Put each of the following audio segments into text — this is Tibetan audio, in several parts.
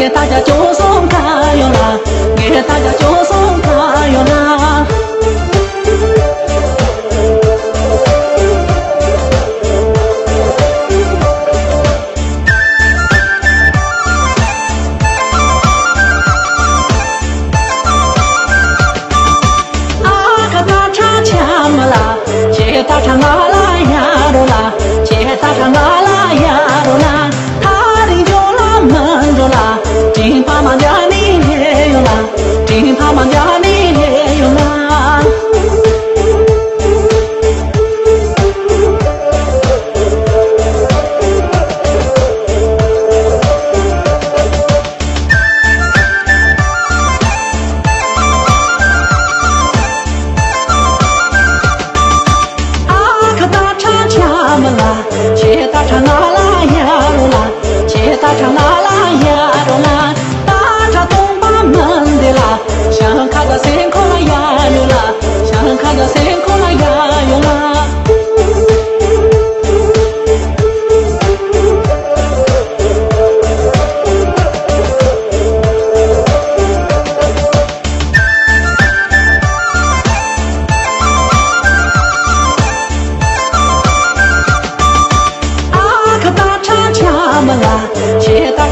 给大家就送加油啦，给大家就送加油啦。啊，可不要差钱么啦，这大场啊。啦，切达查那拉呀噜啦，切达查那拉呀噜啦。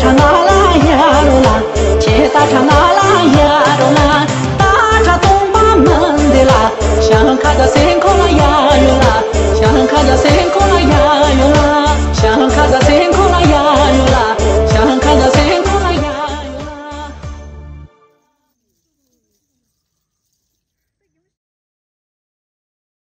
When